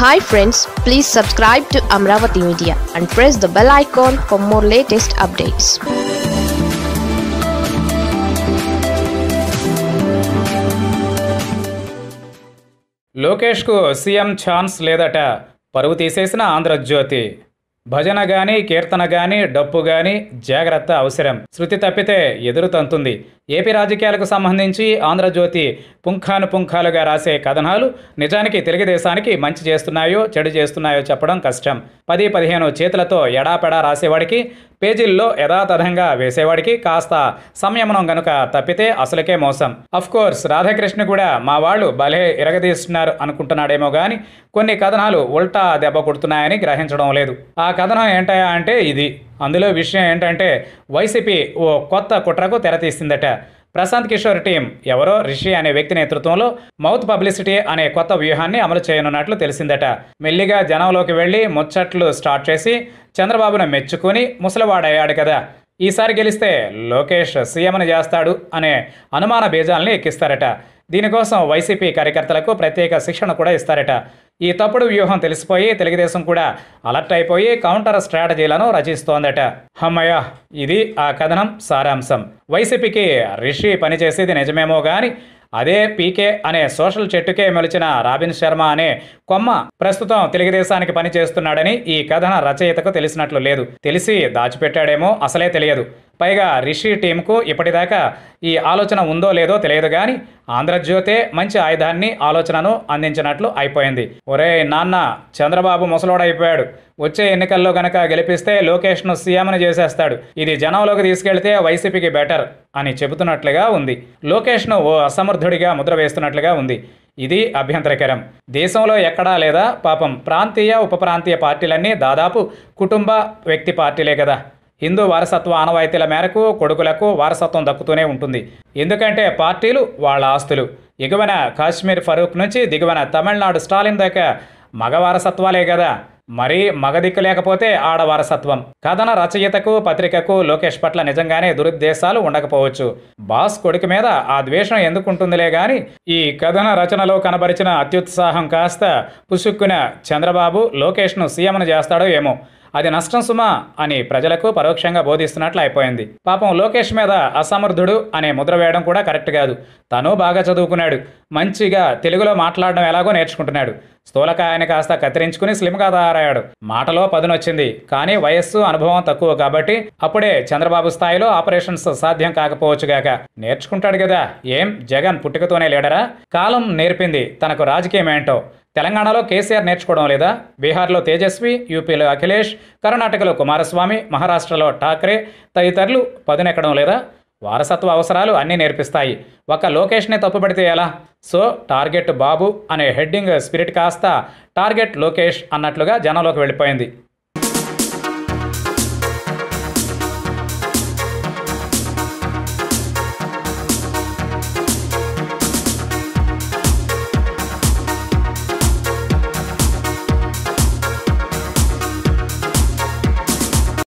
Hi friends please subscribe to Amaravati media and press the bell icon for more latest updates లోకేష్కు CM chance లేదట. పరువు తీసేసిన ఆంధ్రజ్యోతి. భజన గాని కీర్తన గాని డప్పు గాని జాగ్రత్త అవసరం. శృతి తప్పితే ఎదురు తంతుంది. ఏపీ రాజకీయాలకు సంబంధించి ఆంధ్రజ్యోతి పుంఖాను పుంఖాలుగా రాసే కథనాలు నిజానికి తెలుగుదేశానికి మంచి చేస్తున్నాయో చెడు చేస్తున్నాయో చెప్పడం కష్టం. పది పదిహేను చేతులతో ఎడాపెడా రాసేవాడికి పేజీల్లో యథాతథంగా వేసేవాడికి కాస్త సంయమనం గనుక తప్పితే అసలుకే మోసం. కోర్స్ రాధాకృష్ణ కూడా మా వాళ్ళు భలే ఇరగదీస్తున్నారు అనుకుంటున్నాడేమో గాని కొన్ని కథనాలు ఉల్టా దెబ్బ కొడుతున్నాయని గ్రహించడం లేదు. ఆ కథనం ఏంటయా అంటే ఇది. అందులో విషయం ఏంటంటే వైసీపీ ఓ కొత్త కుట్రకు తెరతీసిందట ప్రశాంత్ కిషోర్ టీం ఎవరో రిషి అనే వ్యక్తి నేతృత్వంలో మౌత్ పబ్లిసిటీ అనే కొత్త వ్యూహాన్ని అమలు చేయనున్నట్లు తెలిసిందట. మెల్లిగా జనంలోకి వెళ్ళి ముచ్చట్లు స్టార్ట్ చేసి చంద్రబాబును మెచ్చుకుని ముసలివాడయ్యాడు కదా. ఈసారి గెలిస్తే లోకేష్ సీఎంని చేస్తాడు అనే అనుమాన బీజాలని ఎక్కిస్తారట. దీనికోసం వైసీపీ కార్యకర్తలకు ప్రత్యేక శిక్షణ కూడా ఇస్తారట. ఈ తప్పుడు వ్యూహం తెలిసిపోయి తెలుగుదేశం కూడా అలర్ట్ అయిపోయి కౌంటర్ స్ట్రాటజీలను రచిస్తోందట. హమ్మయ్య ఇది ఆ కథనం సారాంశం. వైసీపీకి రిషి పనిచేసేది నిజమేమో గాని అదే పీకే అనే సోషల్ చెట్టుకే మెలిచిన రాబిన్ శర్మ అనే కొమ్మ ప్రస్తుతం తెలుగుదేశానికి పనిచేస్తున్నాడని ఈ కథన రచయితకు తెలిసినట్లు లేదు. తెలిసి దాచిపెట్టాడేమో అసలే తెలియదు. పైగా రిషి టీంకు ఇప్పటిదాకా ఈ ఆలోచన ఉందో లేదో తెలియదు కానీ ఆంధ్రజ్యోతే మంచి ఆయుధాన్ని ఆలోచనను అందించినట్లు అయిపోయింది. ఒరే నాన్న చంద్రబాబు ముసలోడైపోయాడు. వచ్చే ఎన్నికల్లో గనక గెలిపిస్తే లోకేష్ను సీఎంను చేసేస్తాడు. ఇది జనంలోకి తీసుకెళ్తే వైసీపీకి బెటర్ అని చెబుతున్నట్లుగా ఉంది. లోకేష్ను ఓ అసమర్థుడిగా ముద్ర వేస్తున్నట్లుగా ఉంది. ఇది అభ్యంతరకరం. దేశంలో ఎక్కడా లేదా పాపం ప్రాంతీయ ఉప ప్రాంతీయ పార్టీలన్నీ దాదాపు కుటుంబ వ్యక్తి పార్టీలే కదా. హిందూ వారసత్వ ఆనవాయితీల మేరకు కొడుకులకు వారసత్వం దక్కుతూనే ఉంటుంది. ఎందుకంటే పార్టీలు వాళ్ళ ఆస్తులు. ఎగువన కాశ్మీర్ ఫరూక్ నుంచి దిగువన తమిళనాడు స్టాలిన్ దాకా మగ వారసత్వాలే కదా మరీ మగదిక్కు లేకపోతే ఆడ వారసత్వం. కథన రచయితకు పత్రికకు లోకేష్ పట్ల నిజంగానే దురుద్దేశాలు ఉండకపోవచ్చు. బాస్ కొడుకు మీద ఆ ద్వేషం ఎందుకుంటుందిలే గాని ఈ కథన రచనలో కనబరిచిన అత్యుత్సాహం కాస్త పుసుక్కున చంద్రబాబు లోకేష్ను సీఎంను చేస్తాడో ఏమో. అది నష్టం సుమా అని ప్రజలకు పరోక్షంగా బోధిస్తున్నట్లు అయిపోయింది. పాపం లోకేష్ మీద అసమర్థుడు అనే ముద్ర వేయడం కూడా కరెక్ట్ కాదు. తను బాగా చదువుకున్నాడు. మంచిగా తెలుగులో మాట్లాడడం ఎలాగో నేర్చుకుంటున్నాడు. స్థూలకాయని కాస్త కత్తిరించుకుని స్లిమ్గా తయారయ్యాడు. మాటలో పదునొచ్చింది. కానీ వయస్సు అనుభవం తక్కువ కాబట్టి అప్పుడే చంద్రబాబు స్థాయిలో ఆపరేషన్స్ సాధ్యం కాకపోవచ్చుగాక నేర్చుకుంటాడు కదా ఏం? జగన్ పుట్టుకతోనే లేడరా? కాలం నేర్పింది తనకు రాజకీయం ఏంటో. తెలంగాణలో కేసీఆర్ నేర్చుకోవడం లేదా? బీహార్లో తేజస్వి యూపీలో అఖిలేష్ కర్ణాటకలో కుమారస్వామి మహారాష్ట్రలో ఠాక్రే తదితరులు పదునెక్కడం లేదా? వారసత్వ అవసరాలు అన్నీ నేర్పిస్తాయి. ఒక లోకేష్నే తప్పుపడితే ఎలా? సో టార్గెట్ బాబు అనే హెడ్డింగ్ స్పిరిట్ కాస్త టార్గెట్ లోకేష్ అన్నట్లుగా జనంలోకి వెళ్ళిపోయింది.